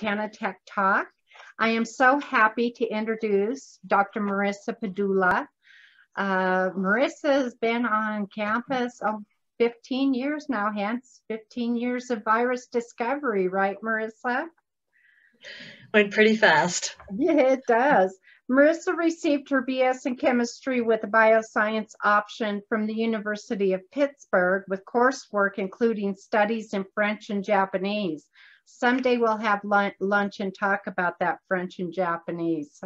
Montana Tech Talk. I am so happy to introduce Dr. Marisa Pedulla. Uh, Marisa has been on campus oh, 15 years now, hence 15 years of virus discovery, right, Marisa? Went pretty fast. Yeah, it does. Marisa received her BS in chemistry with a bioscience option from the University of Pittsburgh with coursework including studies in French and Japanese. Someday we'll have lunch and talk about that French and Japanese.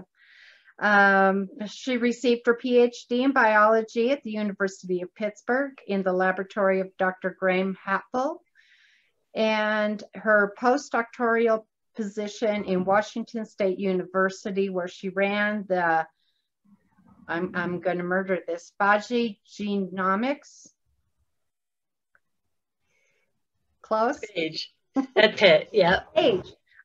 Um, she received her PhD in biology at the University of Pittsburgh in the laboratory of Dr. Graham Hatfull. And her postdoctoral position in Washington State University, where she ran the, I'm, I'm going to murder this, Baji Genomics. Close? Page. At Pitt, yeah.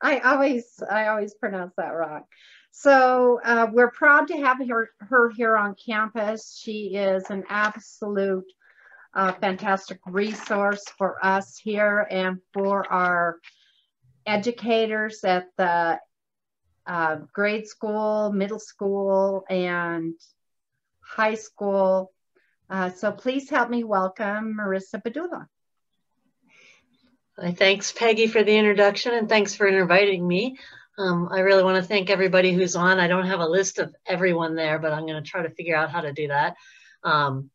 I always, I always pronounce that wrong. So uh, we're proud to have her, her here on campus. She is an absolute uh, fantastic resource for us here and for our educators at the uh, grade school, middle school, and high school. Uh, so please help me welcome Marisa Pedulla. Thanks, Peggy, for the introduction, and thanks for inviting me. Um, I really want to thank everybody who's on. I don't have a list of everyone there, but I'm going to try to figure out how to do that. Um,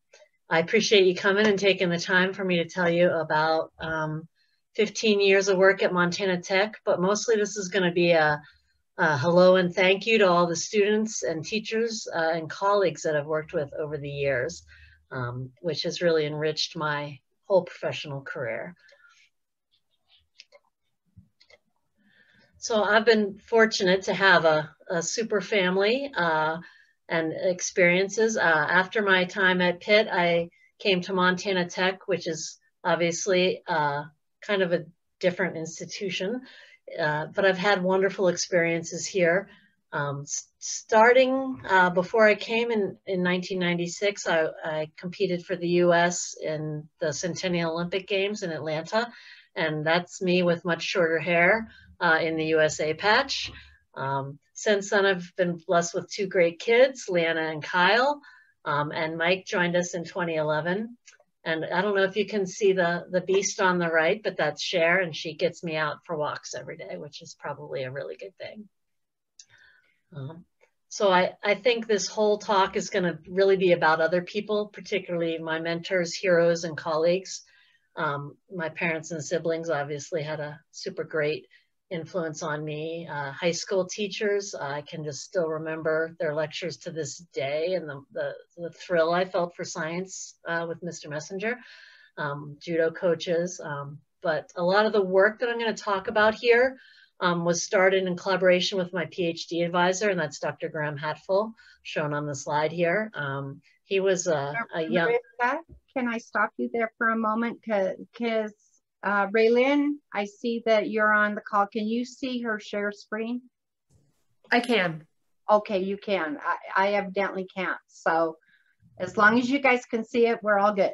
I appreciate you coming and taking the time for me to tell you about um, 15 years of work at Montana Tech, but mostly this is going to be a, a, hello and thank you to all the students and teachers uh, and colleagues that I've worked with over the years, um, which has really enriched my whole professional career. So I've been fortunate to have a, a super family uh, and experiences. Uh, after my time at Pitt, I came to Montana Tech, which is obviously uh, kind of a different institution, uh, but I've had wonderful experiences here. Um, starting uh, before I came in, in 1996, I, I, competed for the US in the Centennial Olympic Games in Atlanta, and that's me with much shorter hair uh, in the USA patch. Um, since then, I've been blessed with two great kids, Lana and Kyle, um, and Mike joined us in 2011. And I don't know if you can see the, the beast on the right, but that's Cher, and she gets me out for walks every day, which is probably a really good thing. Um, so I, I think this whole talk is going to really be about other people, particularly my mentors, heroes, and colleagues. Um, my parents and siblings obviously had a super great influence on me. Uh, high school teachers, I can just still remember their lectures to this day and the, the, the thrill I felt for science uh, with Mr. Messenger. Um, judo coaches, um, but a lot of the work that I'm going to talk about here um, was started in collaboration with my PhD advisor, and that's Dr. Graham Hatfull, shown on the slide here. Um, he was a, a young. Can I stop you there for a moment? Because uh, Raylyn, I see that you're on the call. Can you see her share screen? I can. Okay, you can. I, I evidently can't. So as long as you guys can see it, we're all good.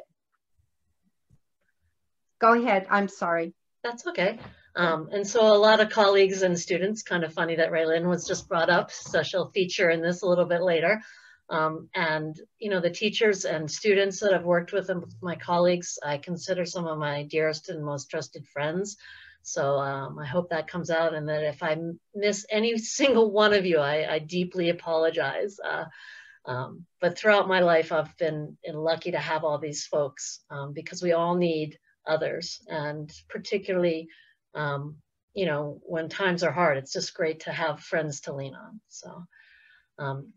Go ahead. I'm sorry. That's okay. Um, and so a lot of colleagues and students, kind of funny that Raylyn was just brought up, so she'll feature in this a little bit later. Um, and, you know, the teachers and students that I've worked with and my colleagues, I consider some of my dearest and most trusted friends. So um, I hope that comes out and that if I miss any single one of you, I, I deeply apologize. Uh, um, but throughout my life, I've been lucky to have all these folks um, because we all need others. And particularly, um, you know, when times are hard, it's just great to have friends to lean on. So um,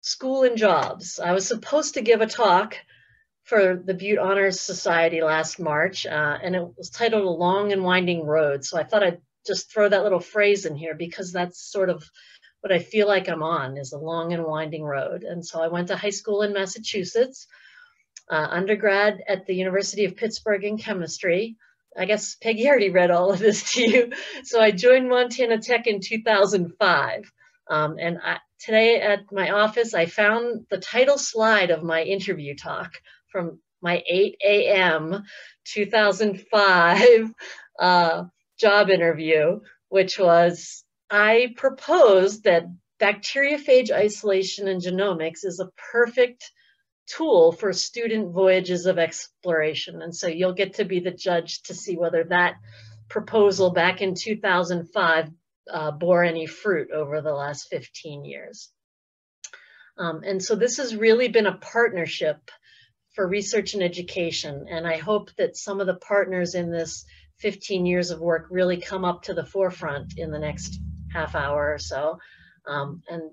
school and jobs. I was supposed to give a talk for the Butte Honors Society last March, uh, and it was titled A Long and Winding Road. So I thought I'd just throw that little phrase in here because that's sort of what I feel like I'm on is a long and winding road. And so I went to high school in Massachusetts, uh, undergrad at the University of Pittsburgh in chemistry. I guess Peggy already read all of this to you. So I joined Montana Tech in 2005. Um, and I, today at my office, I found the title slide of my interview talk from my 8 a.m. 2005 uh, job interview, which was I proposed that bacteriophage isolation and genomics is a perfect tool for student voyages of exploration. And so you'll get to be the judge to see whether that proposal back in 2005 uh, bore any fruit over the last 15 years. Um, and so this has really been a partnership for research and education. And I hope that some of the partners in this 15 years of work really come up to the forefront in the next half hour or so. Um, and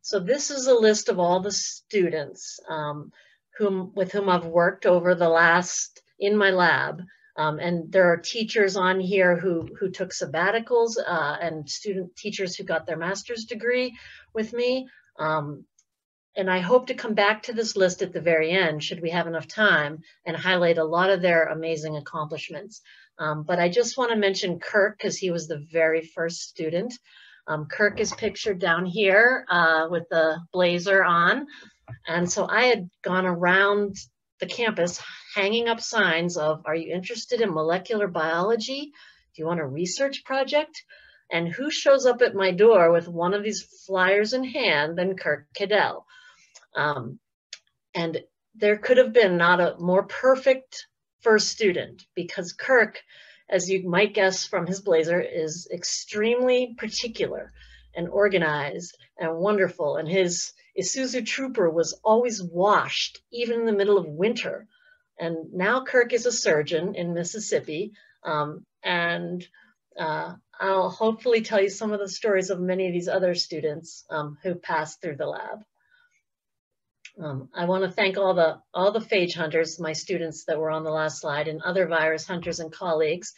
so this is a list of all the students um, whom, with whom I've worked over the last, in my lab. Um, and there are teachers on here who, who took sabbaticals uh, and student teachers who got their master's degree with me. Um, and I hope to come back to this list at the very end, should we have enough time, and highlight a lot of their amazing accomplishments. Um, but I just want to mention Kirk because he was the very first student. Um, Kirk is pictured down here uh, with the blazer on. And so I had gone around the campus hanging up signs of, are you interested in molecular biology? Do you want a research project? And who shows up at my door with one of these flyers in hand than Kirk Cadell? Um, and there could have been not a more perfect first student because Kirk, as you might guess from his blazer, is extremely particular and organized and wonderful. And his Isuzu Trooper was always washed, even in the middle of winter. And now Kirk is a surgeon in Mississippi. Um, and uh, I'll hopefully tell you some of the stories of many of these other students um, who passed through the lab. Um, I want to thank all the all the phage hunters, my students that were on the last slide, and other virus hunters and colleagues.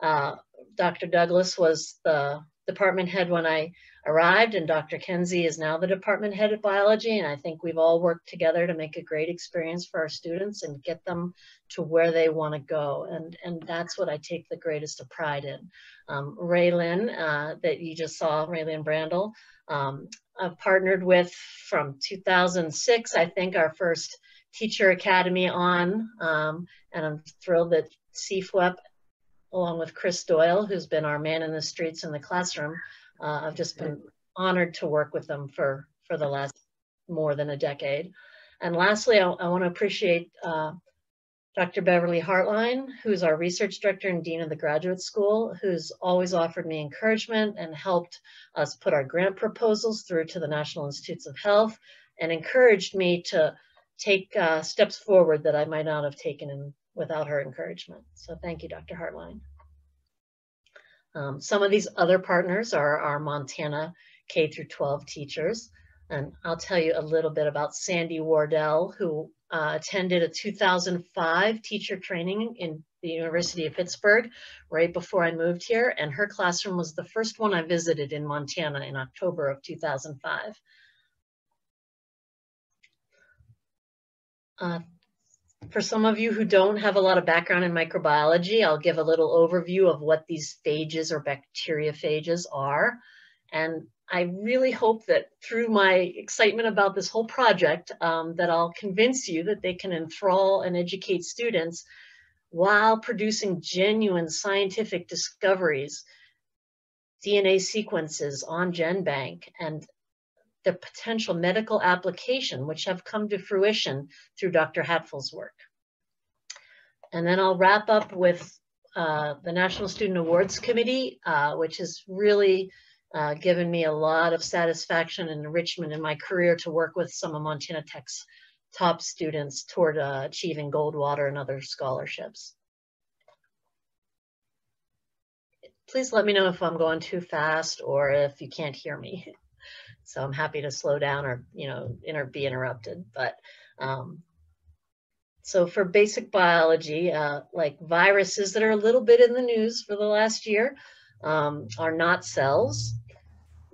Uh, Dr. Douglas was the department head when I arrived, and Dr. Kenzie is now the department head of biology. And I think we've all worked together to make a great experience for our students and get them to where they want to go. And, and that's what I take the greatest of pride in. Um, Raylyn, uh, that you just saw, Raylyn Brandel, um, I've partnered with from 2006, I think, our first teacher academy on, um, and I'm thrilled that CFWEP, along with Chris Doyle, who's been our man in the streets in the classroom, uh, I've just been honored to work with them for, for the last more than a decade. And lastly, I, I want to appreciate uh, Dr. Beverly Hartline, who's our research director and dean of the graduate school, who's always offered me encouragement and helped us put our grant proposals through to the National Institutes of Health and encouraged me to take uh, steps forward that I might not have taken in, without her encouragement. So thank you, Dr. Hartline. Um, some of these other partners are our Montana K through 12 teachers. And I'll tell you a little bit about Sandy Wardell, who uh, attended a 2005 teacher training in the University of Pittsburgh right before I moved here. And her classroom was the first one I visited in Montana in October of 2005. Uh, for some of you who don't have a lot of background in microbiology, I'll give a little overview of what these phages or bacteriophages are. And I really hope that through my excitement about this whole project, um, that I'll convince you that they can enthrall and educate students while producing genuine scientific discoveries, DNA sequences on GenBank, and the potential medical application, which have come to fruition through Dr. Hatfull's work. And then I'll wrap up with uh, the National Student Awards Committee, uh, which is really uh, given me a lot of satisfaction and enrichment in my career to work with some of Montana Tech's top students toward uh, achieving Goldwater and other scholarships. Please let me know if I'm going too fast or if you can't hear me. So I'm happy to slow down or, you know, inter be interrupted. But um, so for basic biology, uh, like viruses that are a little bit in the news for the last year, um, are not cells.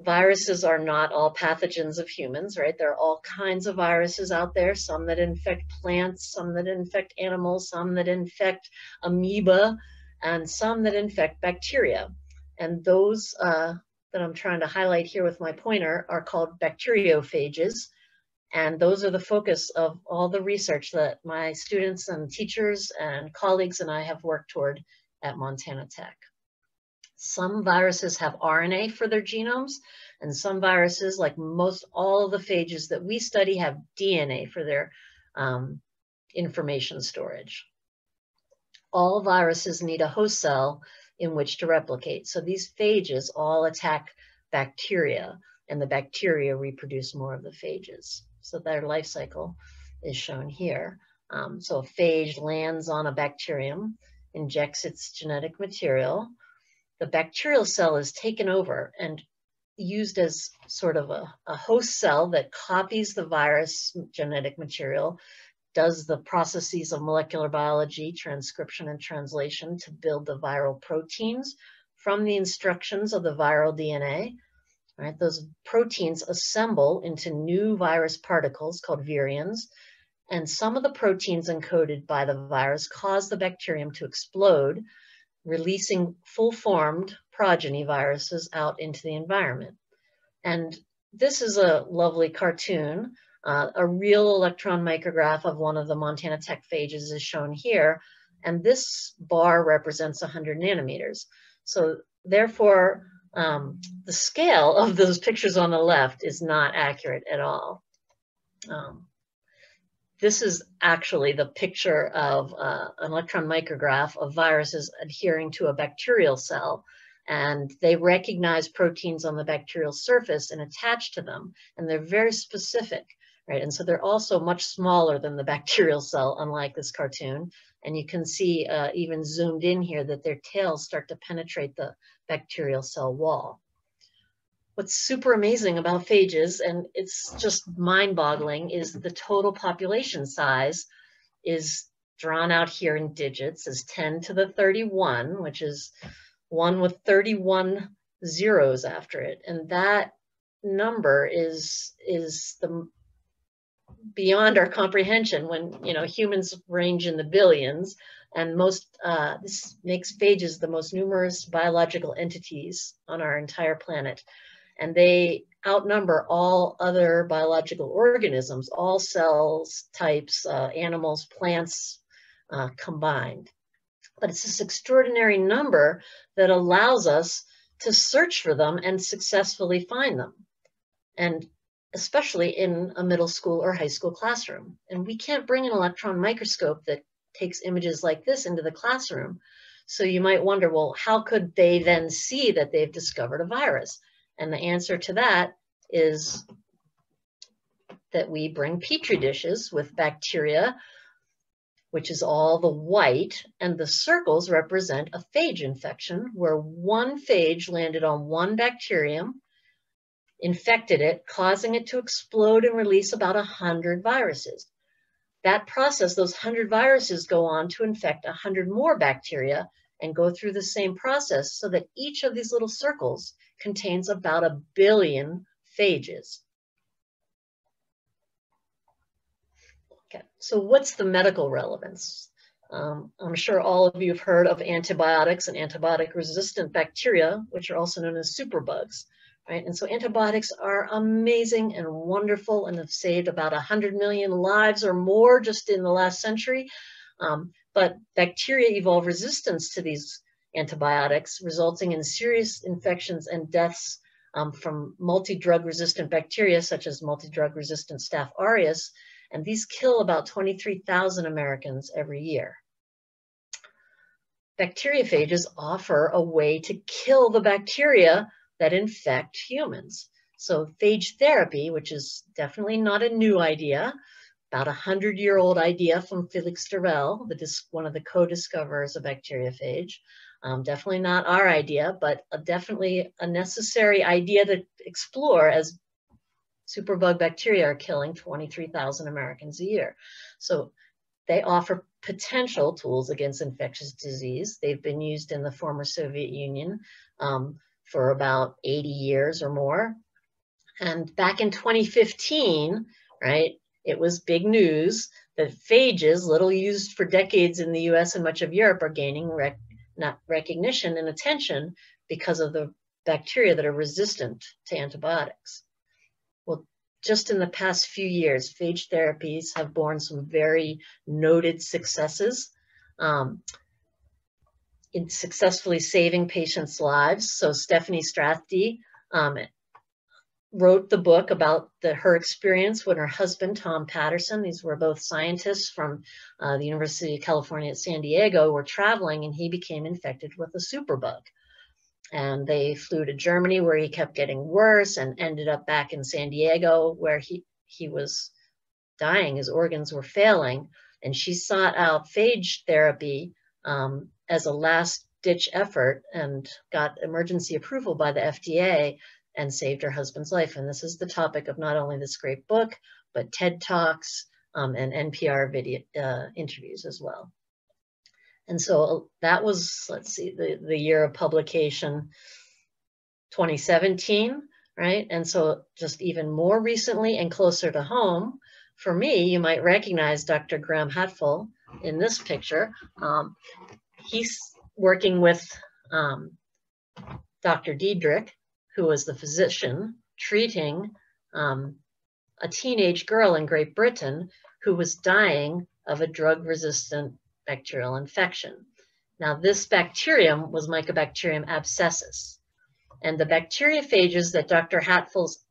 Viruses are not all pathogens of humans, right? There are all kinds of viruses out there, some that infect plants, some that infect animals, some that infect amoeba, and some that infect bacteria. And those uh, that I'm trying to highlight here with my pointer are called bacteriophages. And those are the focus of all the research that my students and teachers and colleagues and I have worked toward at Montana Tech. Some viruses have RNA for their genomes, and some viruses, like most all of the phages that we study, have DNA for their um, information storage. All viruses need a host cell in which to replicate. So these phages all attack bacteria, and the bacteria reproduce more of the phages. So their life cycle is shown here. Um, so a phage lands on a bacterium, injects its genetic material. The bacterial cell is taken over and used as sort of a, a host cell that copies the virus genetic material, does the processes of molecular biology, transcription and translation to build the viral proteins from the instructions of the viral DNA. Right, those proteins assemble into new virus particles called virions, and some of the proteins encoded by the virus cause the bacterium to explode, releasing full-formed progeny viruses out into the environment. And this is a lovely cartoon. Uh, a real electron micrograph of one of the Montana Tech phages is shown here. And this bar represents 100 nanometers. So therefore, um, the scale of those pictures on the left is not accurate at all. Um, this is actually the picture of uh, an electron micrograph of viruses adhering to a bacterial cell. And they recognize proteins on the bacterial surface and attach to them. And they're very specific, right? And so they're also much smaller than the bacterial cell, unlike this cartoon. And you can see uh, even zoomed in here that their tails start to penetrate the bacterial cell wall what's super amazing about phages, and it's just mind boggling, is the total population size is drawn out here in digits as 10 to the 31, which is one with 31 zeros after it. And that number is, is the beyond our comprehension when, you know, humans range in the billions and most, uh, this makes phages the most numerous biological entities on our entire planet and they outnumber all other biological organisms, all cells, types, uh, animals, plants uh, combined. But it's this extraordinary number that allows us to search for them and successfully find them. And especially in a middle school or high school classroom. And we can't bring an electron microscope that takes images like this into the classroom. So you might wonder, well, how could they then see that they've discovered a virus? And the answer to that is that we bring petri dishes with bacteria, which is all the white, and the circles represent a phage infection where one phage landed on one bacterium, infected it, causing it to explode and release about 100 viruses. That process, those 100 viruses go on to infect 100 more bacteria and go through the same process so that each of these little circles contains about a billion phages. Okay, so what's the medical relevance? Um, I'm sure all of you have heard of antibiotics and antibiotic resistant bacteria, which are also known as superbugs, right? And so antibiotics are amazing and wonderful and have saved about 100 million lives or more just in the last century. Um, but bacteria evolve resistance to these antibiotics, resulting in serious infections and deaths um, from multi-drug resistant bacteria, such as multi-drug resistant Staph aureus, and these kill about 23,000 Americans every year. Bacteriophages offer a way to kill the bacteria that infect humans. So phage therapy, which is definitely not a new idea, about a hundred year old idea from Felix d'Herelle, one of the co-discoverers of bacteriophage, um, definitely not our idea, but a, definitely a necessary idea to explore as superbug bacteria are killing 23,000 Americans a year. So they offer potential tools against infectious disease. They've been used in the former Soviet Union um, for about 80 years or more. And back in 2015, right, it was big news that phages, little used for decades in the US and much of Europe, are gaining rec not recognition and attention because of the bacteria that are resistant to antibiotics. Well, just in the past few years, phage therapies have borne some very noted successes. Um, in successfully saving patients' lives. So Stephanie Strathdee um, wrote the book about the, her experience when her husband, Tom Patterson, these were both scientists from uh, the University of California at San Diego, were traveling and he became infected with a superbug. And they flew to Germany where he kept getting worse and ended up back in San Diego where he, he was dying, his organs were failing. And she sought out phage therapy um, as a last ditch effort and got emergency approval by the FDA and saved her husband's life. And this is the topic of not only this great book, but TED Talks um, and NPR video uh, interviews as well. And so that was, let's see, the, the year of publication 2017, right? And so just even more recently and closer to home, for me, you might recognize Dr. Graham Hatfull in this picture. Um, he's working with um, Dr. Dedrick, who was the physician treating um, a teenage girl in Great Britain who was dying of a drug resistant bacterial infection. Now, this bacterium was Mycobacterium abscessus. And the bacteriophages that Dr. Hatfull's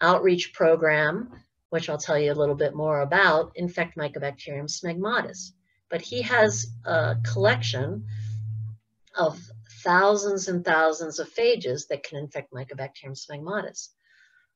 outreach program, which I'll tell you a little bit more about, infect Mycobacterium smegmatis. But he has a collection of thousands and thousands of phages that can infect Mycobacterium smegmatis.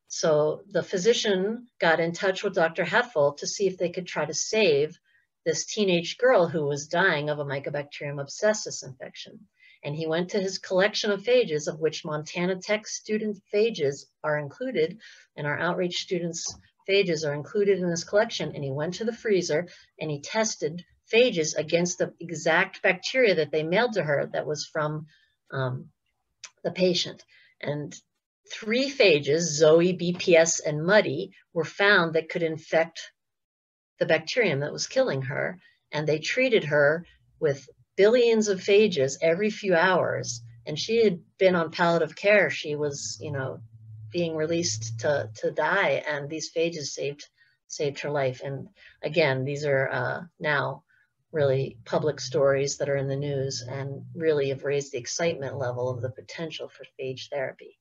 So the physician got in touch with Dr. Hatfull to see if they could try to save this teenage girl who was dying of a Mycobacterium abscessus infection. And he went to his collection of phages, of which Montana Tech student phages are included, and our outreach students' phages are included in this collection. And he went to the freezer and he tested phages against the exact bacteria that they mailed to her that was from um, the patient. And three phages, Zoe, BPS, and Muddy, were found that could infect the bacterium that was killing her. And they treated her with billions of phages every few hours. And she had been on palliative care. She was, you know, being released to, to die. And these phages saved saved her life. And again, these are uh, now really public stories that are in the news and really have raised the excitement level of the potential for phage therapy.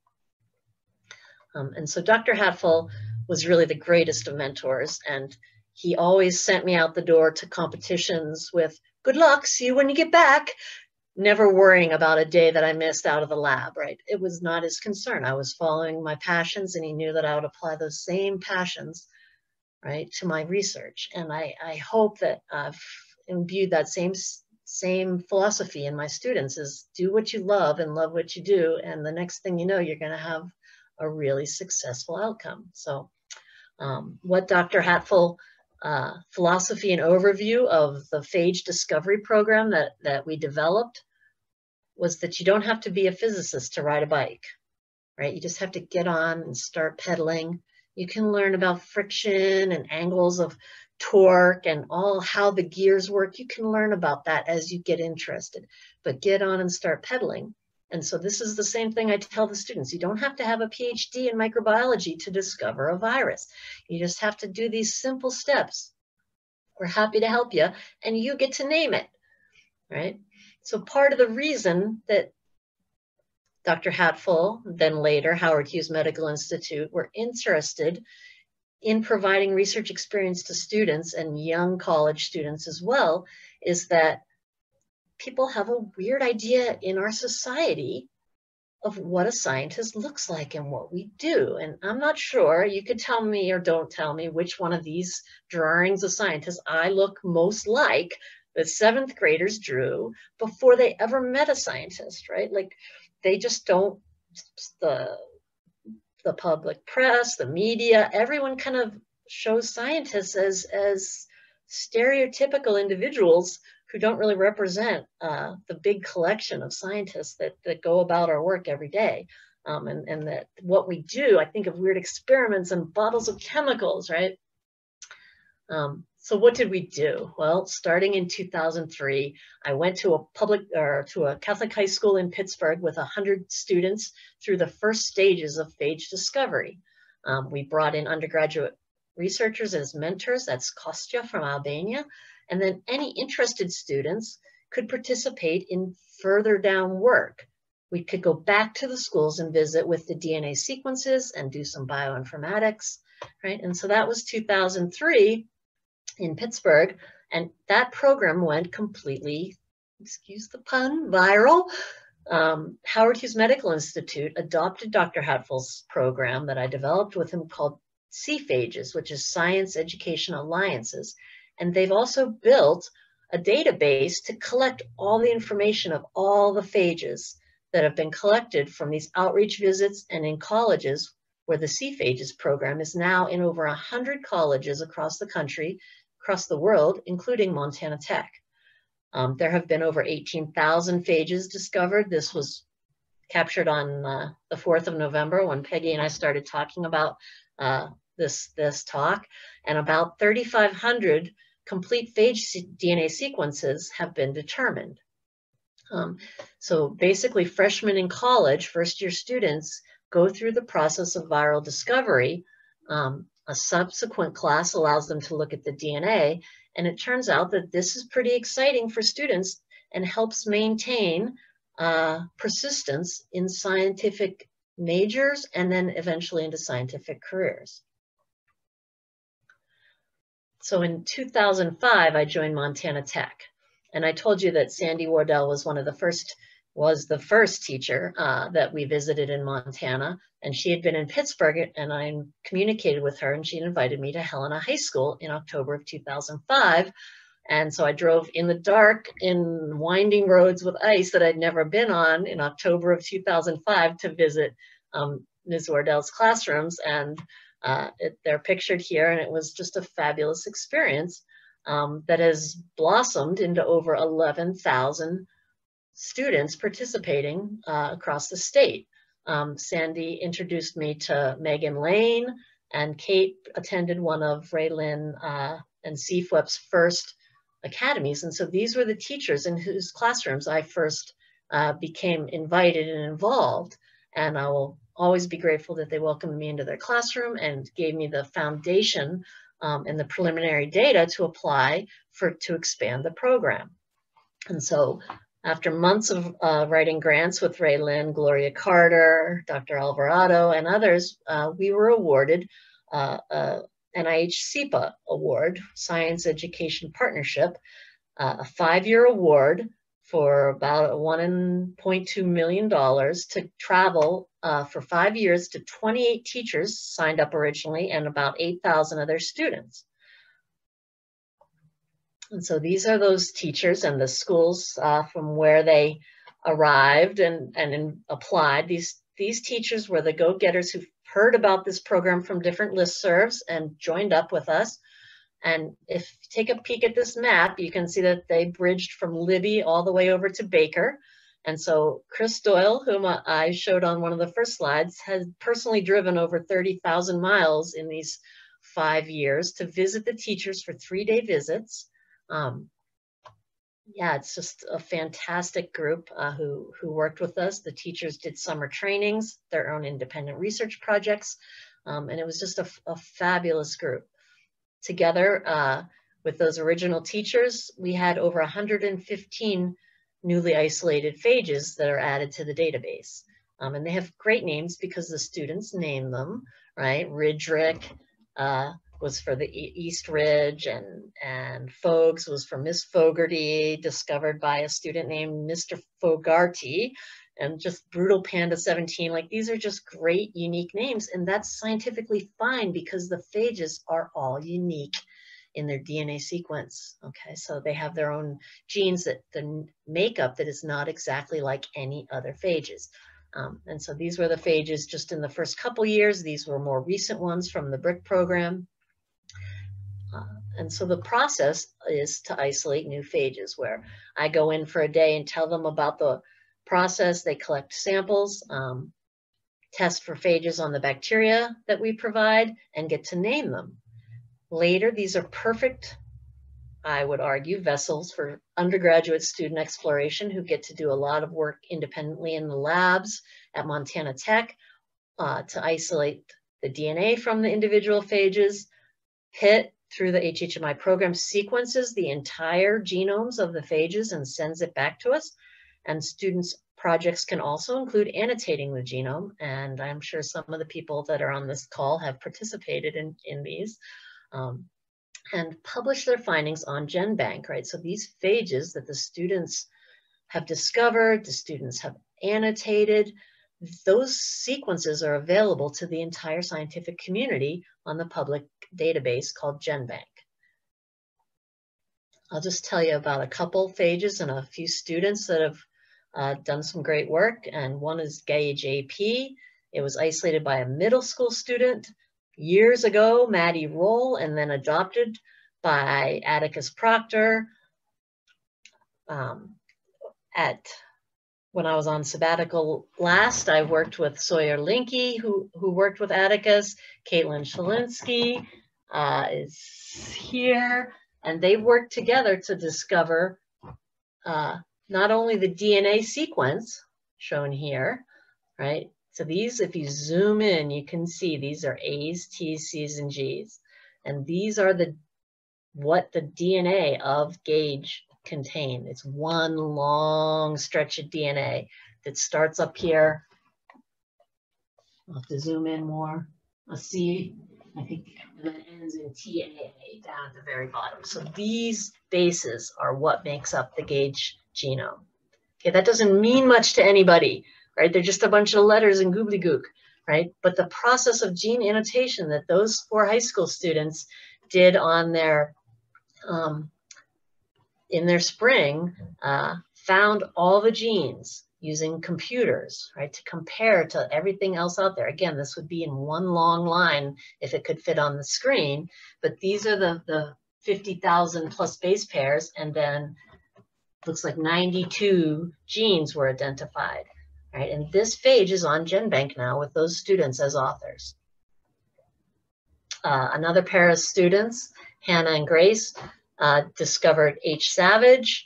Um, and so Dr. Hatfull was really the greatest of mentors and he always sent me out the door to competitions with good luck, see you when you get back, never worrying about a day that I missed out of the lab, right? It was not his concern. I was following my passions and he knew that I would apply those same passions, right, to my research. And I, I hope that I've imbued that same same philosophy in my students is do what you love and love what you do and the next thing you know you're going to have a really successful outcome. So um, what dr Hatfull uh, philosophy and overview of the phage discovery program that that we developed was that you don't have to be a physicist to ride a bike right? You just have to get on and start pedaling. You can learn about friction and angles of torque and all how the gears work. You can learn about that as you get interested, but get on and start pedaling. And so this is the same thing I tell the students. You don't have to have a PhD in microbiology to discover a virus. You just have to do these simple steps. We're happy to help you and you get to name it, right? So part of the reason that Dr. Hatfull, then later Howard Hughes Medical Institute, were interested in providing research experience to students and young college students as well is that people have a weird idea in our society of what a scientist looks like and what we do. And I'm not sure, you could tell me or don't tell me which one of these drawings of scientists I look most like that seventh graders drew before they ever met a scientist, right? Like they just don't, the the public press, the media, everyone kind of shows scientists as, as stereotypical individuals who don't really represent uh, the big collection of scientists that, that go about our work every day. Um, and, and that what we do, I think of weird experiments and bottles of chemicals, right? Um, so what did we do? Well, starting in 2003, I went to a public or to a Catholic high school in Pittsburgh with 100 students through the first stages of phage discovery. Um, we brought in undergraduate researchers as mentors. That's Kostya from Albania. And then any interested students could participate in further down work. We could go back to the schools and visit with the DNA sequences and do some bioinformatics, right? And so that was 2003 in Pittsburgh. And that program went completely, excuse the pun, viral. Um, Howard Hughes Medical Institute adopted Dr. Hatfull's program that I developed with him called SEA-PHAGES, which is Science Education Alliances. And they've also built a database to collect all the information of all the phages that have been collected from these outreach visits and in colleges where the SEA-PHAGES program is now in over 100 colleges across the country, across the world, including Montana Tech. Um, there have been over 18,000 phages discovered. This was captured on uh, the 4th of November when Peggy and I started talking about uh, this, this talk. And about 3,500 complete phage DNA sequences have been determined. Um, so basically freshmen in college, first year students, go through the process of viral discovery um, a subsequent class allows them to look at the DNA, and it turns out that this is pretty exciting for students and helps maintain uh, persistence in scientific majors and then eventually into scientific careers. So in 2005, I joined Montana Tech. And I told you that Sandy Wardell was one of the first was the first teacher uh, that we visited in Montana. And she had been in Pittsburgh and I communicated with her and she invited me to Helena High School in October of 2005. And so I drove in the dark in winding roads with ice that I'd never been on in October of 2005 to visit um, Ms. Wardell's classrooms. And uh, it, they're pictured here and it was just a fabulous experience um, that has blossomed into over 11,000 students participating uh, across the state. Um, Sandy introduced me to Megan Lane, and Kate attended one of Ray Lynn uh, and CFWEP's first academies. And so these were the teachers in whose classrooms I first uh, became invited and involved. And I will always be grateful that they welcomed me into their classroom and gave me the foundation um, and the preliminary data to apply for to expand the program. And so after months of uh, writing grants with Ray Lynn, Gloria Carter, Dr. Alvarado, and others, uh, we were awarded uh, a NIH SEPA award, Science Education Partnership, uh, a five-year award for about $1.2 million to travel uh, for five years to 28 teachers signed up originally and about 8,000 of their students. And so these are those teachers and the schools uh, from where they arrived and, and applied. These, these teachers were the go-getters who heard about this program from different listservs and joined up with us. And if you take a peek at this map, you can see that they bridged from Libby all the way over to Baker. And so Chris Doyle, whom I showed on one of the first slides, has personally driven over 30,000 miles in these five years to visit the teachers for three-day visits um, yeah, it's just a fantastic group uh, who, who worked with us. The teachers did summer trainings, their own independent research projects, um, and it was just a, a fabulous group. Together uh, with those original teachers, we had over 115 newly isolated phages that are added to the database. Um, and they have great names because the students name them, right? Ridrick, uh, was for the East Ridge and, and Fogs was for Miss Fogarty, discovered by a student named Mr. Fogarty, and just Brutal Panda 17. Like these are just great, unique names. And that's scientifically fine because the phages are all unique in their DNA sequence. Okay, so they have their own genes that the makeup that is not exactly like any other phages. Um, and so these were the phages just in the first couple years. These were more recent ones from the BRIC program. Uh, and so the process is to isolate new phages where I go in for a day and tell them about the process. They collect samples, um, test for phages on the bacteria that we provide, and get to name them. Later, these are perfect, I would argue, vessels for undergraduate student exploration who get to do a lot of work independently in the labs at Montana Tech uh, to isolate the DNA from the individual phages. Pitt through the HHMI program sequences the entire genomes of the phages and sends it back to us. And students' projects can also include annotating the genome. And I'm sure some of the people that are on this call have participated in, in these. Um, and publish their findings on GenBank, right? So these phages that the students have discovered, the students have annotated, those sequences are available to the entire scientific community on the public database called GenBank. I'll just tell you about a couple phages and a few students that have uh, done some great work. And one is Gage AP. It was isolated by a middle school student years ago, Maddie Roll, and then adopted by Atticus Proctor um, at when I was on sabbatical last, I worked with Sawyer Linky, who, who worked with Atticus. Caitlin Shalinsky uh, is here, and they worked together to discover uh, not only the DNA sequence shown here, right? So these, if you zoom in, you can see these are A's, T's, C's, and G's. And these are the what the DNA of Gage contain. It's one long stretch of DNA that starts up here. I'll have to zoom in more. Let's see. I think, then ends in TAA down at the very bottom. So these bases are what makes up the Gage genome. Okay, that doesn't mean much to anybody, right? They're just a bunch of letters and gobbledygook, right? But the process of gene annotation that those four high school students did on their um, in their spring uh, found all the genes using computers, right, to compare to everything else out there. Again, this would be in one long line if it could fit on the screen, but these are the, the 50,000 plus base pairs, and then looks like 92 genes were identified, right? And this phage is on GenBank now with those students as authors. Uh, another pair of students, Hannah and Grace, uh, discovered H. savage,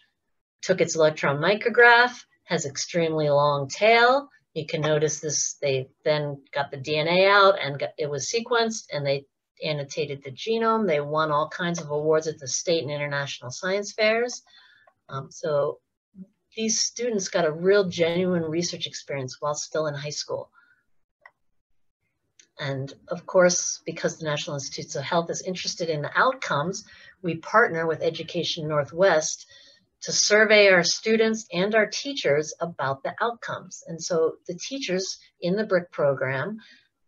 took its electron micrograph, has extremely long tail. You can notice this, they then got the DNA out and got, it was sequenced and they annotated the genome. They won all kinds of awards at the state and international science fairs. Um, so these students got a real genuine research experience while still in high school. And of course, because the National Institutes of Health is interested in the outcomes, we partner with Education Northwest to survey our students and our teachers about the outcomes. And so the teachers in the BRIC program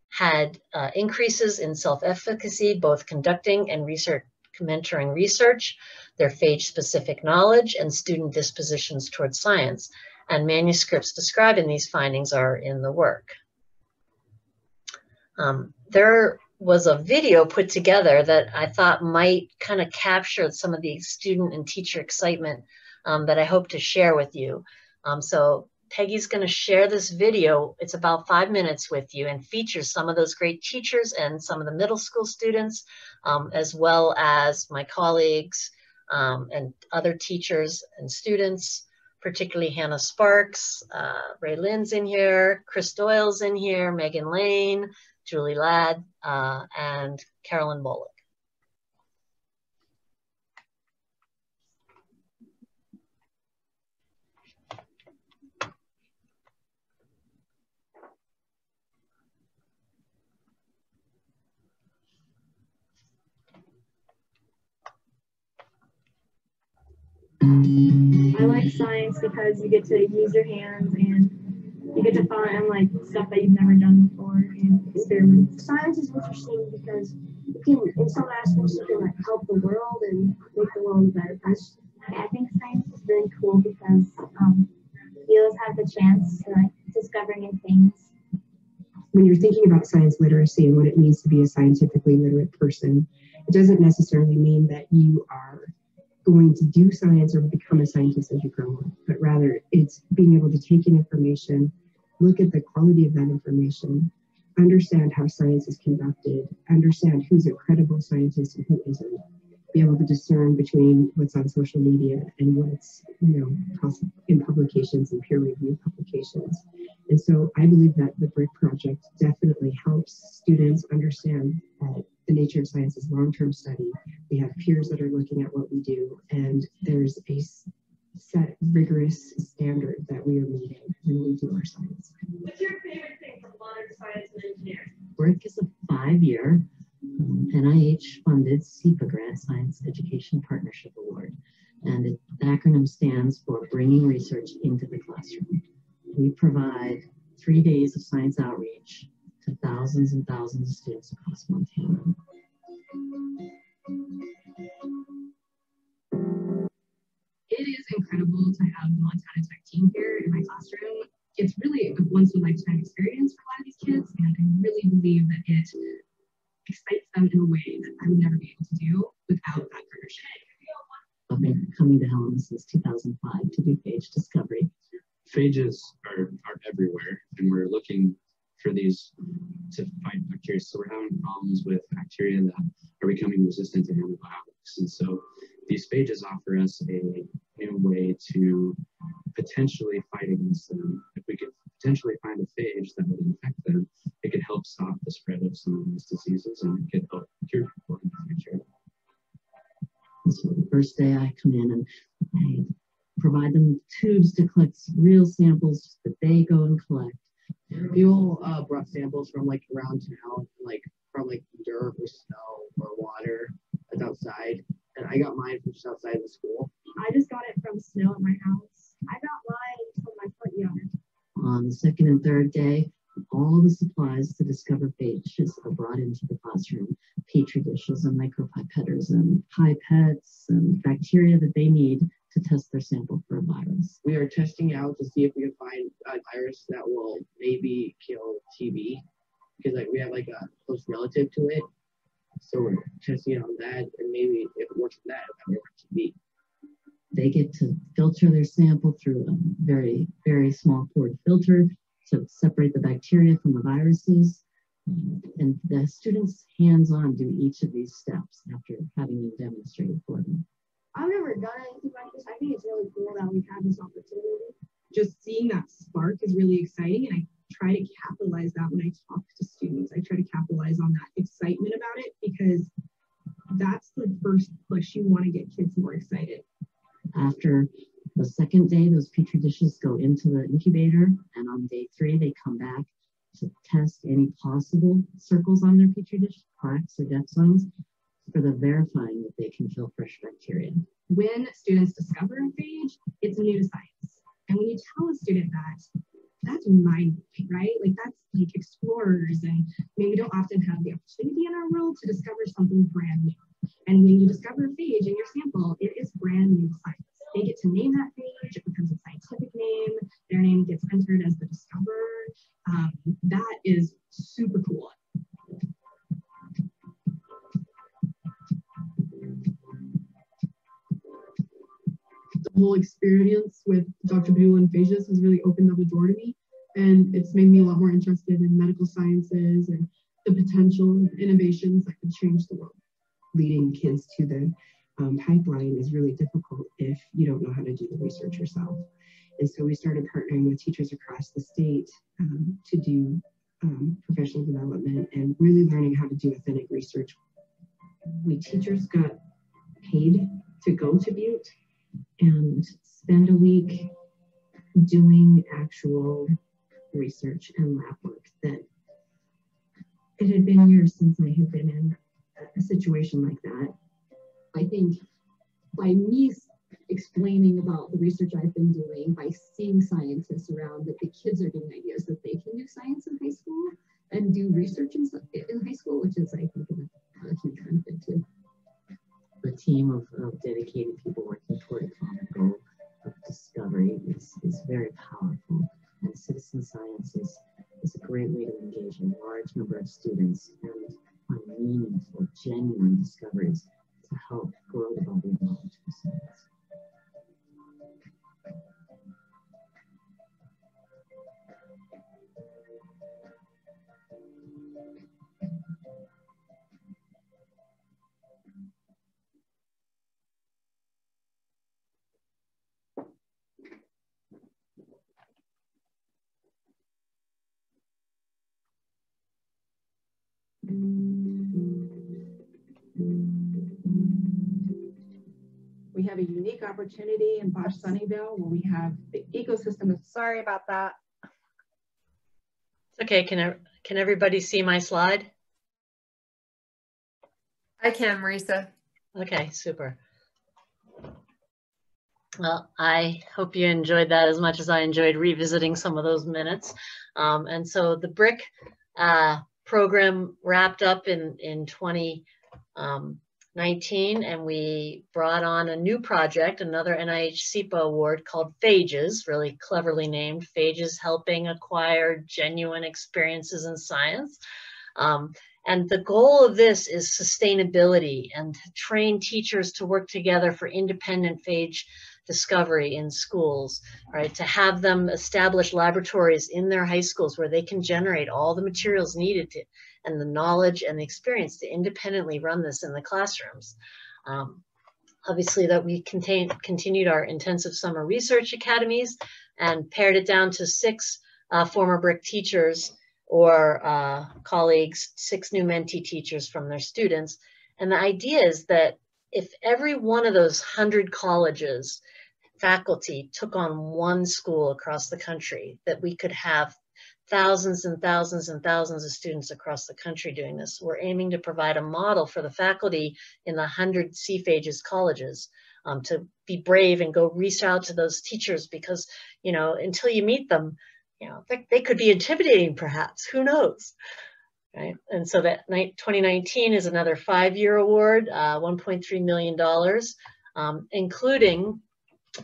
had uh, increases in self-efficacy, both conducting and research, mentoring research, their phage-specific knowledge, and student dispositions towards science. And manuscripts describing these findings are in the work. Um, there was a video put together that I thought might kind of capture some of the student and teacher excitement um, that I hope to share with you. Um, so Peggy's going to share this video. It's about five minutes with you and features some of those great teachers and some of the middle school students, um, as well as my colleagues um, and other teachers and students, particularly Hannah Sparks, uh, Ray Lynn's in here, Chris Doyle's in here, Megan Lane, Julie Ladd, uh, and Carolyn Bullock. I like science because you get to use your hands and you get to find like stuff that you've never done before and experiment. Science is interesting because you can, in some aspects, you can like help the world and make the world a better place. I think science is really cool because um, you always have the chance to like discover new things. When you're thinking about science literacy and what it means to be a scientifically literate person, it doesn't necessarily mean that you are going to do science or become a scientist as you grow up, but rather it's being able to take in information, look at the quality of that information, understand how science is conducted, understand who's a credible scientist and who isn't, be able to discern between what's on social media and what's, you know, in publications and peer reviewed publications. And so I believe that the BRIC project definitely helps students understand that the nature of science is long-term study, We have peers that are looking at what we do, and there's a set rigorous standard that we are meeting when we do our science. What's your favorite thing from modern science and engineering? Work is a five-year um, NIH-funded SEPA grant Science Education Partnership Award, and it, the acronym stands for Bringing Research into the Classroom. We provide three days of science outreach to thousands and thousands of students across Montana. It is incredible to have the Montana Tech team here in my classroom. It's really a once in a lifetime experience for a lot of these kids, and I really believe that it excites them in a way that I would never be able to do without that partnership. I've coming to Helena since 2005 to do phage discovery. Phages are, are everywhere, and we're looking for these to fight bacteria. So we're having problems with bacteria that are becoming resistant to antibiotics. And so these phages offer us a new way to potentially fight against them. If we could potentially find a phage that would infect them, it could help stop the spread of some of these diseases and it could help cure people in the future. So the first day I come in and I provide them tubes to collect real samples that they go and collect. People uh, brought samples from like around town, like from like dirt or snow or water that's outside. And I got mine from just outside the school. I just got it from snow at my house. I got mine from my front yard. On the second and third day, all the supplies to discover phages are brought into the classroom petri dishes and micropipetters and pipettes and bacteria that they need to test their sample for a virus. We are testing out to see if we can find a virus that will maybe kill TB because like we have like a close relative to it. So we're testing it on that and maybe if it works on that, it might work on TB. They get to filter their sample through a very, very small pored filter to separate the bacteria from the viruses. And the students hands-on do each of these steps after having it demonstrated for them. I've never done anything like this. I think it's really cool that we've had this opportunity. Just seeing that spark is really exciting, and I try to capitalize that when I talk to students. I try to capitalize on that excitement about it because that's the first push. You want to get kids more excited. After the second day, those petri dishes go into the incubator, and on day three, they come back to test any possible circles on their petri dish, plaques or death zones, for the verifying that they can kill fresh bacteria. When students discover a phage, it's new to science. And when you tell a student that, that's mind blowing, right? Like that's like explorers, and I mean, we don't often have the opportunity in our world to discover something brand new. And when you discover a phage in your sample, it is brand new science. They get to name that phage, it becomes a scientific name, their name gets entered as the discoverer. Um, that is super cool. the whole experience with Dr. Buell and Phages has really opened up a door to me. And it's made me a lot more interested in medical sciences and the potential innovations that could change the world. Leading kids to the um, pipeline is really difficult if you don't know how to do the research yourself. And so we started partnering with teachers across the state um, to do um, professional development and really learning how to do authentic research. We teachers got paid to go to Butte and spend a week doing actual research and lab work that it had been years since I had been in a situation like that. I think by me explaining about the research I've been doing, by seeing scientists around, that the kids are getting ideas that they can do science in high school and do research in, in high school, which is, I think, a, huge benefit too the team of, of, dedicated people working toward a common goal of discovery is, is very powerful. And citizen science is, is a great way to engage a large number of students and find meaningful, genuine discoveries to help grow the body of knowledge for science. Have a unique opportunity in Bosch Sunnyvale where we have the ecosystem of. Sorry about that. Okay, can, can everybody see my slide? I can, Marisa. Okay, super. Well, I hope you enjoyed that as much as I enjoyed revisiting some of those minutes. Um, and so the BRIC uh, program wrapped up in, in 20. um, and we brought on a new project, another NIH SEPA award called PHAGES, really cleverly named, PHAGES Helping Acquire Genuine Experiences in Science. Um, and the goal of this is sustainability and train teachers to work together for independent phage discovery in schools, right? To have them establish laboratories in their high schools where they can generate all the materials needed to, and the knowledge and the experience to independently run this in the classrooms. Um, obviously that we contain, continued our intensive summer research academies and pared it down to six uh, former BRIC teachers or uh, colleagues, six new mentee teachers from their students. And the idea is that if every one of those 100 colleges faculty took on one school across the country, that we could have thousands and thousands and thousands of students across the country doing this. We're aiming to provide a model for the faculty in the 100 SEA-PHAGES colleges um, to be brave and go reach out to those teachers because, you know, until you meet them, you know, they, they could be intimidating perhaps, who knows? Right? And so that 2019 is another five-year award, uh, $1.3 million, um, including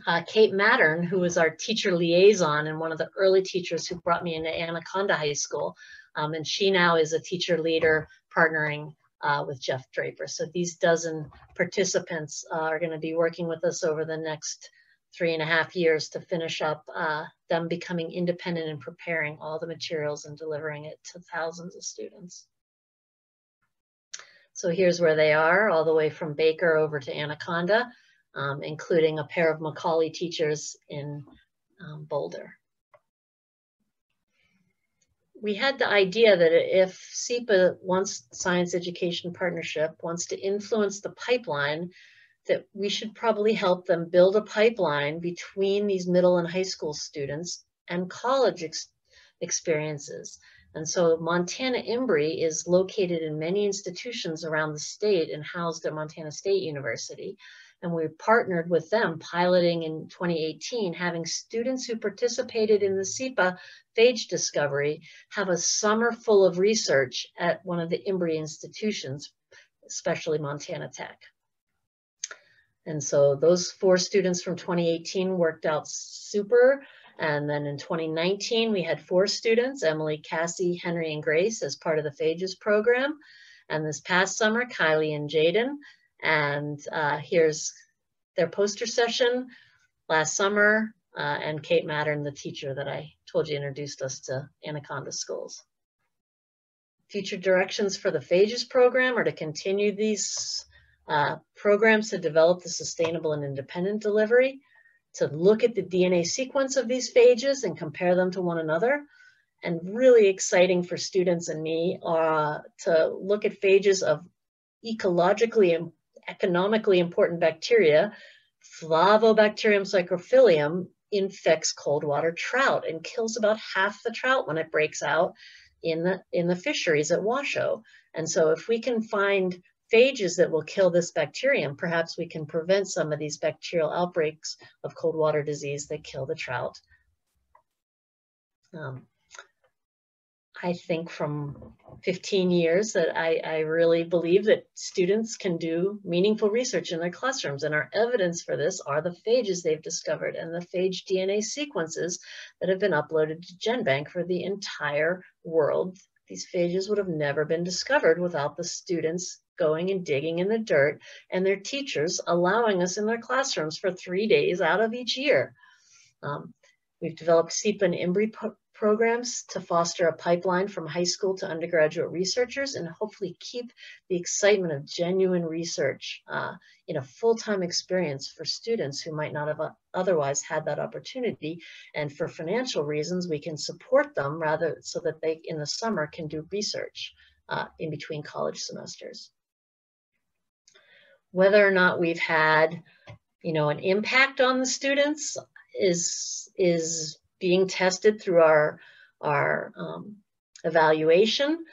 uh, Kate Mattern, who was our teacher liaison and one of the early teachers who brought me into Anaconda High School. Um, and she now is a teacher leader partnering uh, with Jeff Draper. So these dozen participants uh, are going to be working with us over the next three and a half years to finish up uh, them becoming independent and preparing all the materials and delivering it to thousands of students. So here's where they are, all the way from Baker over to Anaconda, um, including a pair of Macaulay teachers in um, Boulder. We had the idea that if SEPA wants Science Education Partnership, wants to influence the pipeline, that we should probably help them build a pipeline between these middle and high school students and college ex experiences. And so Montana INBRE is located in many institutions around the state and housed at Montana State University. And we partnered with them piloting in 2018, having students who participated in the SEPA phage discovery have a summer full of research at one of the INBRE institutions, especially Montana Tech. And so those four students from 2018 worked out super. And then in 2019, we had four students, Emily, Cassie, Henry, and Grace as part of the PHAGES program. And this past summer, Kylie and Jaden. And uh, here's their poster session last summer. Uh, and Kate Mattern, the teacher that I told you introduced us to Anaconda Schools. Future directions for the PHAGES program are to continue these uh, programs to develop the sustainable and independent delivery, to look at the DNA sequence of these phages and compare them to one another. And really exciting for students and me uh, to look at phages of ecologically economically important bacteria. Flavobacterium psychrophilum infects cold water trout and kills about half the trout when it breaks out in the, in the fisheries at Washoe. And so if we can find phages that will kill this bacterium, perhaps we can prevent some of these bacterial outbreaks of cold water disease that kill the trout. Um, I think from 15 years that I, I, really believe that students can do meaningful research in their classrooms. And our evidence for this are the phages they've discovered and the phage DNA sequences that have been uploaded to GenBank for the entire world. These phages would have never been discovered without the students going and digging in the dirt and their teachers allowing us in their classrooms for three days out of each year. Um, we've developed SEPA and INBRE programs to foster a pipeline from high school to undergraduate researchers and hopefully keep the excitement of genuine research uh, in a full-time experience for students who might not have otherwise had that opportunity. And for financial reasons, we can support them rather so that they in the summer can do research uh, in between college semesters whether or not we've had you know, an impact on the students is, is being tested through our, our um, evaluation.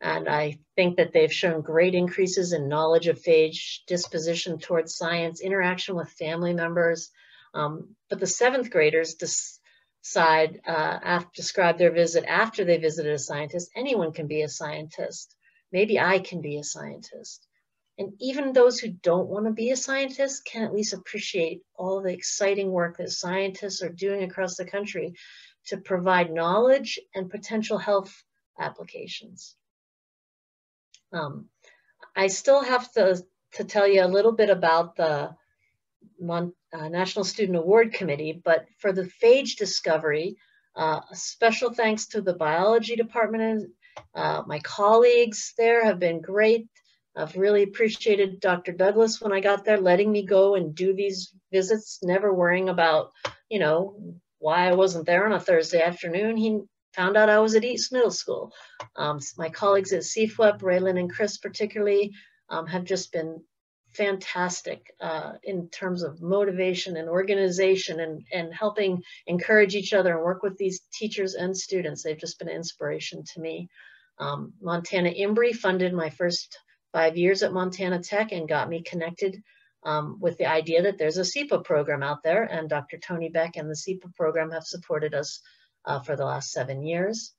And I think that they've shown great increases in knowledge of phage, disposition towards science, interaction with family members. Um, but the seventh graders decide, uh, after, describe their visit after they visited a scientist. Anyone can be a scientist. Maybe I can be a scientist. And even those who don't want to be a scientist can at least appreciate all the exciting work that scientists are doing across the country to provide knowledge and potential health applications. Um, I still have to, to tell you a little bit about the Mon uh, National Student Award Committee, but for the phage discovery, uh, a special thanks to the biology department. Uh, my colleagues there have been great. I've really appreciated Dr. Douglas when I got there, letting me go and do these visits, never worrying about, you know, why I wasn't there on a Thursday afternoon. He found out I was at East Middle School. Um, my colleagues at CFWEP, Raylan and Chris particularly, um, have just been fantastic uh, in terms of motivation and organization and, and helping encourage each other and work with these teachers and students. They've just been an inspiration to me. Um, Montana INBRE funded my first five years at Montana Tech and got me connected um, with the idea that there's a SEPA program out there and Dr. Tony Beck and the SEPA program have supported us uh, for the last seven years.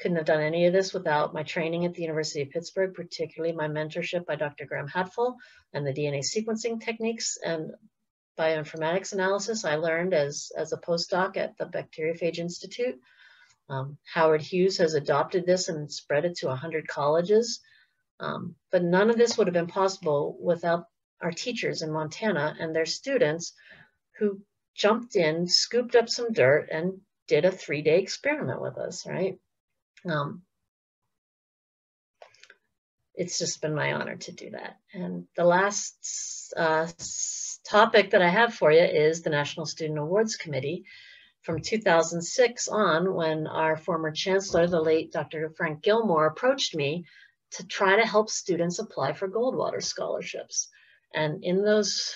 Couldn't have done any of this without my training at the University of Pittsburgh, particularly my mentorship by Dr. Graham Hatfull and the DNA sequencing techniques and bioinformatics analysis I learned as, as a postdoc at the Bacteriophage Institute. Um, Howard Hughes has adopted this and spread it to 100 colleges. Um, but none of this would have been possible without our teachers in Montana and their students who jumped in, scooped up some dirt, and did a three-day experiment with us, right? Um, it's just been my honor to do that. And the last uh, topic that I have for you is the National Student Awards Committee. From 2006 on, when our former chancellor, the late Dr. Frank Gilmore, approached me to try to help students apply for Goldwater scholarships. And in those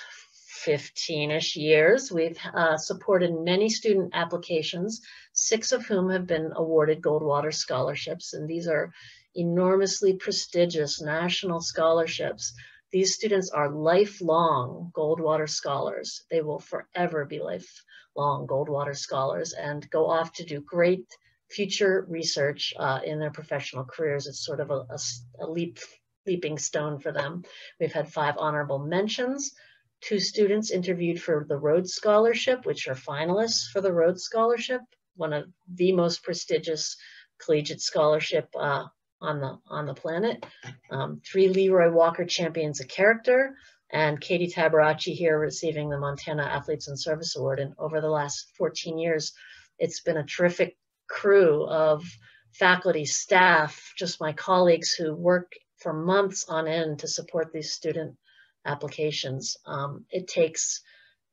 15-ish years, we've uh, supported many student applications, six of whom have been awarded Goldwater scholarships. And these are enormously prestigious national scholarships. These students are lifelong Goldwater scholars. They will forever be lifelong Goldwater scholars and go off to do great future research uh, in their professional careers. It's sort of a, a, a leap, leaping stone for them. We've had five honorable mentions, two students interviewed for the Rhodes Scholarship, which are finalists for the Rhodes Scholarship, one of the most prestigious collegiate scholarship uh, on the on the planet. Um, three Leroy Walker Champions of Character, and Katie Tabaracci here receiving the Montana Athletes and Service Award. And over the last 14 years, it's been a terrific crew of faculty, staff, just my colleagues who work for months on end to support these student applications. Um, it takes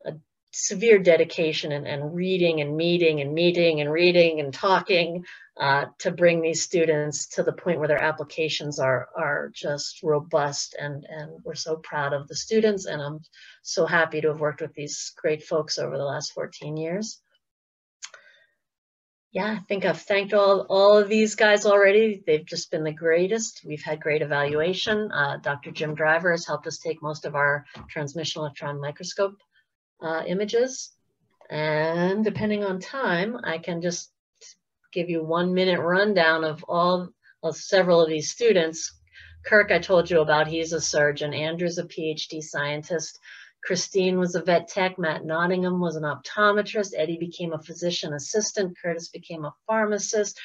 a severe dedication and, and, reading and meeting and meeting and reading and talking uh, to bring these students to the point where their applications are, are just robust and, and we're so proud of the students and I'm so happy to have worked with these great folks over the last 14 years yeah, I think I've thanked all, all of these guys already. They've just been the greatest. We've had great evaluation. Uh, Dr. Jim Driver has helped us take most of our transmission electron microscope uh, images. And depending on time, I can just give you one minute rundown of all of several of these students. Kirk, I told you about, he's a surgeon. Andrew's a PhD scientist. Christine was a vet tech. Matt Nottingham was an optometrist. Eddie became a physician assistant. Curtis became a pharmacist.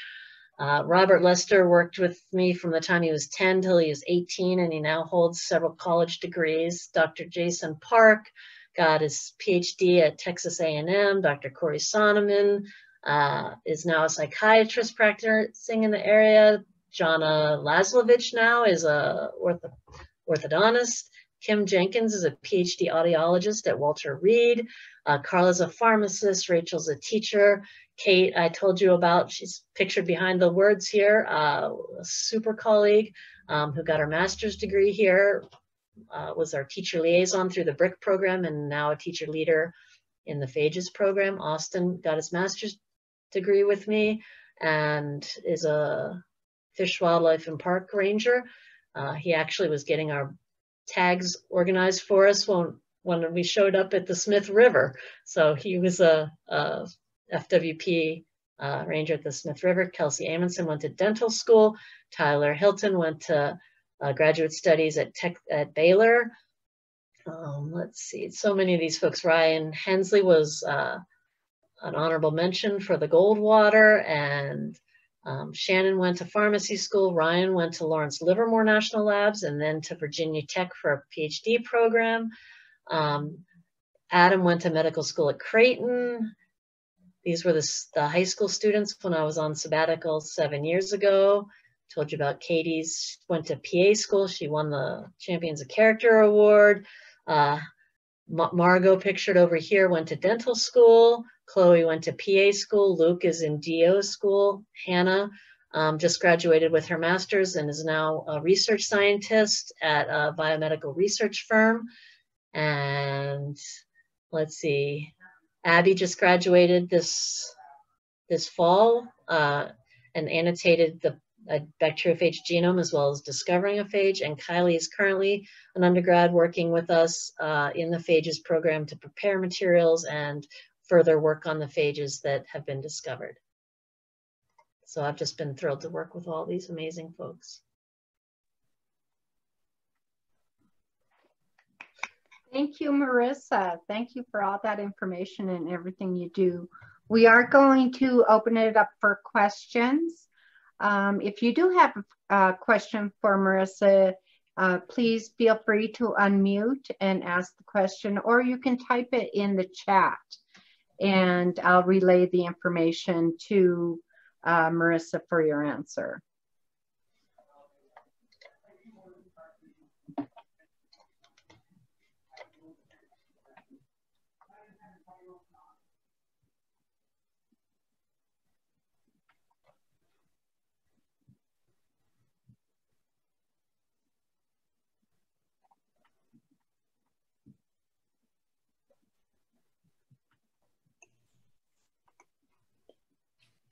Uh, Robert Lester worked with me from the time he was 10 till he was 18, and he now holds several college degrees. Dr. Jason Park got his PhD at Texas A&M. Dr. Corey Sonneman uh, is now a psychiatrist practicing in the area. Jana Laslovich now is a ortho orthodontist. Kim Jenkins is a PhD audiologist at Walter Reed. Uh, Carla's a pharmacist. Rachel's a teacher. Kate, I told you about, she's pictured behind the words here, uh, a super colleague um, who got her master's degree here. uh, was our teacher liaison through the BRIC program and now a teacher leader in the PHAGES program. Austin got his master's degree with me and is a fish, wildlife, and park ranger. Uh, he actually was getting our tags organized for us when, when we showed up at the Smith River. So he was a, a FWP uh, ranger at the Smith River. Kelsey Amundsen went to dental school. Tyler Hilton went to uh, graduate studies at Tech at Baylor. Um, let's see, so many of these folks. Ryan Hensley was uh, an honorable mention for the Goldwater, and um, Shannon went to pharmacy school. Ryan went to Lawrence Livermore National Labs, and then to Virginia Tech for a PhD program. Um, Adam went to medical school at Creighton. These were the, the high school students when I was on sabbatical seven years ago. Told you about Katie's, went to PA school. She won the Champions of Character Award. Uh, Margot pictured over here went to dental school. Chloe went to PA school. Luke is in DO school. Hannah um, just graduated with her master's and is now a research scientist at a biomedical research firm. And let's see, Abby just graduated this this fall uh, and annotated the a bacteriophage genome as well as discovering a phage. And Kylie is currently an undergrad working with us uh, in the phages program to prepare materials and further work on the phages that have been discovered. So I've just been thrilled to work with all these amazing folks. Thank you, Marisa. Thank you for all that information and everything you do. We are going to open it up for questions. Um, if you do have a question for Marisa, uh, please feel free to unmute and ask the question, or you can type it in the chat and I'll relay the information to uh, Marisa for your answer.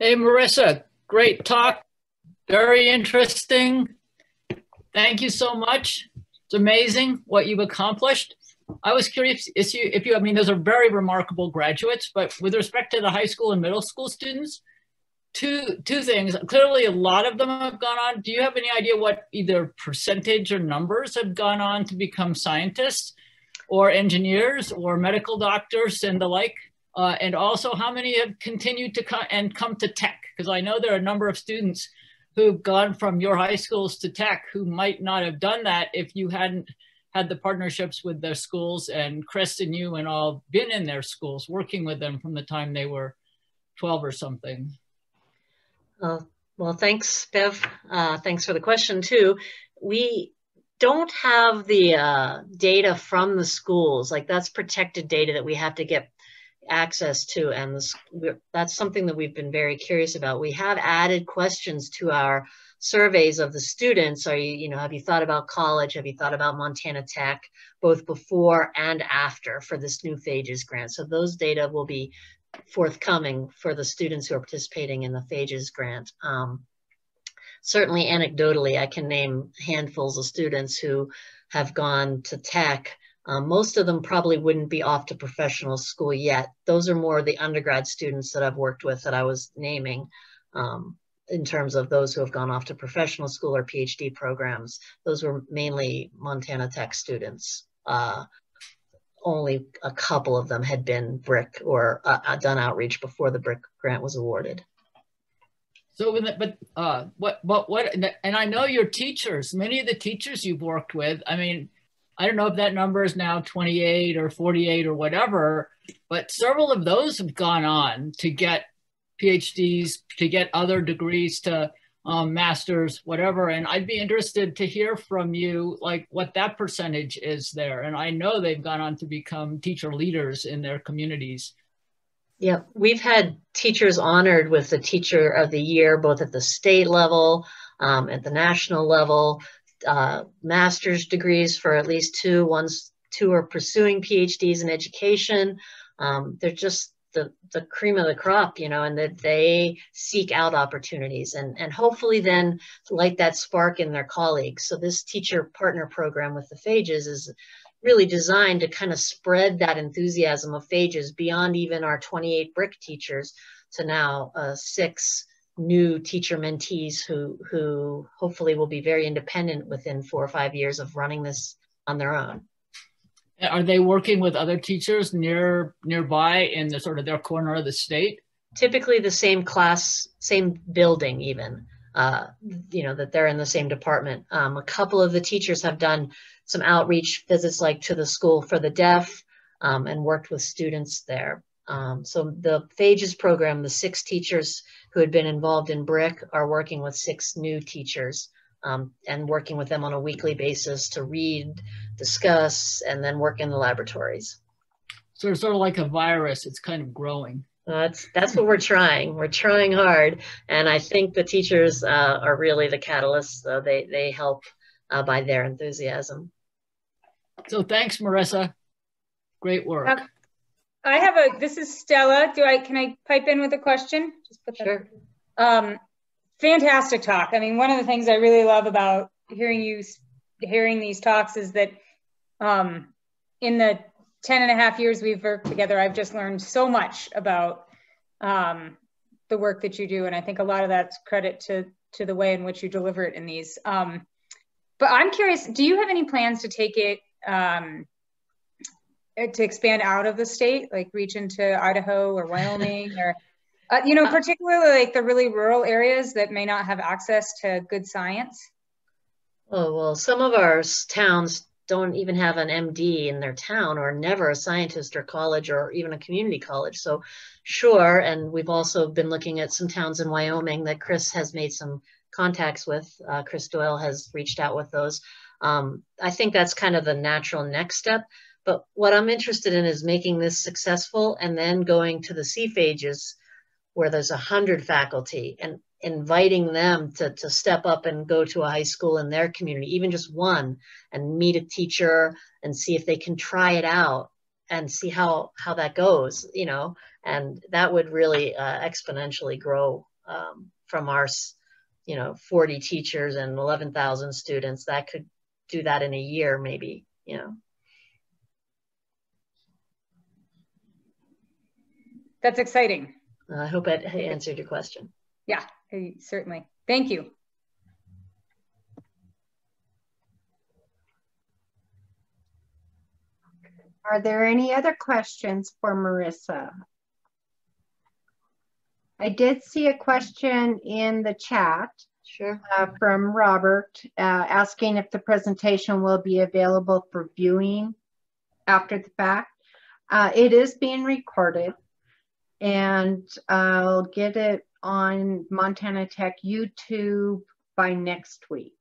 Hey, Marisa, great talk. Very interesting. Thank you so much. It's amazing what you've accomplished. I was curious if you, if you, I mean, those are very remarkable graduates, but with respect to the high school and middle school students, two, two things. Clearly, a lot of them have gone on. Do you have any idea what either percentage or numbers have gone on to become scientists or engineers or medical doctors and the like? Uh, and also how many have continued to come and come to tech? Because I know there are a number of students who've gone from your high schools to tech who might not have done that if you hadn't had the partnerships with their schools and Chris and you and all been in their schools working with them from the time they were 12 or something. Uh, well, thanks, Bev. Uh, thanks for the question too. We don't have the uh, data from the schools, like that's protected data that we have to get access to and this, that's something that we've been very curious about. We have added questions to our surveys of the students. Are you you know have you thought about college? Have you thought about montana tech both before and after for this new phages grant? So those data will be forthcoming for the students who are participating in the phages grant. Um, certainly anecdotally i can name handfuls of students who have gone to tech um, most of them probably wouldn't be off to professional school yet. Those are more the undergrad students that I've worked with that I was naming um, in terms of those who have gone off to professional school or PhD programs. Those were mainly Montana Tech students. Uh, only a couple of them had been BRIC or uh, uh done outreach before the BRIC grant was awarded. So, but uh, what, what, what, and I know your teachers, many of the teachers you've worked with, I mean, I don't know if that number is now 28 or 48 or whatever, but several of those have gone on to get PhDs, to get other degrees, to um, masters, whatever. And I'd be interested to hear from you, like what that percentage is there. And I know they've gone on to become teacher leaders in their communities. Yeah, we've had teachers honored with the Teacher of the Year, both at the state level, um, at the national level, uh, master's degrees for at least two. One's two are pursuing PhDs in education. Um, they're just the, the cream of the crop, you know, and that they seek out opportunities and, and hopefully then light that spark in their colleagues. So this teacher partner program with the phages is really designed to kind of spread that enthusiasm of phages beyond even our 28 BRIC teachers to now uh, six new teacher mentees who who hopefully will be very independent within four or five years of running this on their own. Are they working with other teachers near nearby in the sort of their corner of the state? Typically, the same class, same building, even. Uh, you know that they're in the same department. Um, a couple of the teachers have done some outreach visits, like to the school for the deaf, um, and worked with students there. Um, so the Phages program, the six teachers who had been involved in BRIC are working with six new teachers um, and working with them on a weekly basis to read, discuss, and then work in the laboratories. So it's sort of like a virus, it's kind of growing. that's that's what we're trying. We're trying hard, and I think the teachers uh, are really the catalysts. Uh, they they help uh, by their enthusiasm. So thanks, Marisa. Great work. I have a, this is Stella. Do I, can I pipe in with a question? Just put that. Sure. Um, fantastic talk. I mean, one of the things I really love about hearing you, hearing these talks is that um, in the 10 and a half years we've worked together, I've just learned so much about um, the work that you do. And I think a lot of that's credit to, to the way in which you deliver it in these. Um, but I'm curious, do you have any plans to take it um, to expand out of the state, like reach into Idaho or Wyoming or, uh, you know, particularly like the really rural areas that may not have access to good science? Oh, well, some of our towns don't even have an MD in their town or never a scientist or college or even a community college. So, sure. And we've also been looking at some towns in Wyoming that Chris has made some contacts with. Uh, Chris Doyle has reached out with those. Um, I think that's kind of the natural next step. But what I'm interested in is making this successful and then going to the SEA-PHAGES where there's a hundred faculty and inviting them to, to step up and go to a high school in their community, even just one, and meet a teacher and see if they can try it out and see how, how that goes, you know, and that would really uh, exponentially grow um, from our, you know, 40 teachers and 11,000 students. That could do that in a year, maybe, you know. That's exciting. Uh, I hope I answered your question. Yeah, certainly. Thank you. Are there any other questions for Marisa? I did see a question in the chat sure. Uh, from Robert uh, asking if the presentation will be available for viewing after the fact. Uh, it is being recorded and I'll get it on Montana Tech YouTube by next week.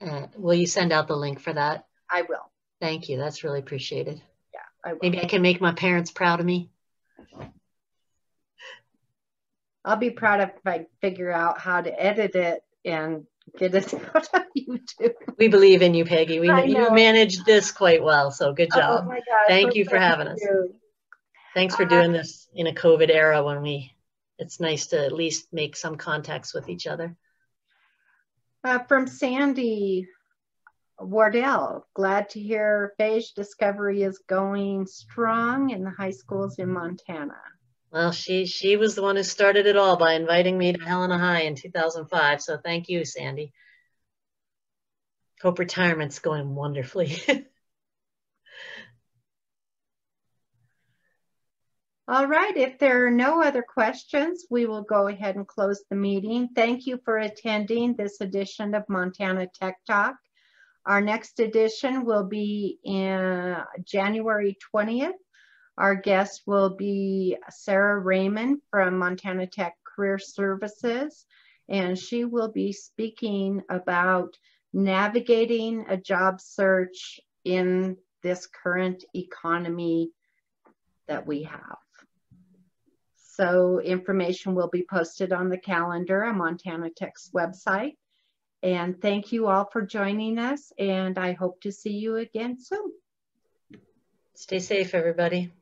Uh, will you send out the link for that? I will. Thank you. That's really appreciated. Yeah, I will. Maybe I can make my parents proud of me. I'll be proud if I figure out how to edit it and get it out on YouTube. We believe in you, Peggy. We you managed this quite well, so good oh job. Oh Thank you for having us. Thanks for doing this in a COVID era when we, it's nice to at least make some contacts with each other. Uh, from Sandy Wardell, glad to hear phage discovery is going strong in the high schools in Montana. Well, she she was the one who started it all by inviting me to Helena High in 2005. So thank you, Sandy. Hope retirement's going wonderfully. All right, if there are no other questions, we will go ahead and close the meeting. Thank you for attending this edition of Montana Tech Talk. Our next edition will be in January 20th. Our guest will be Sarah Raymond from Montana Tech Career Services, and she will be speaking about navigating a job search in this current economy that we have. So information will be posted on the calendar on Montana Tech's website. And thank you all for joining us and I hope to see you again soon. Stay safe, everybody.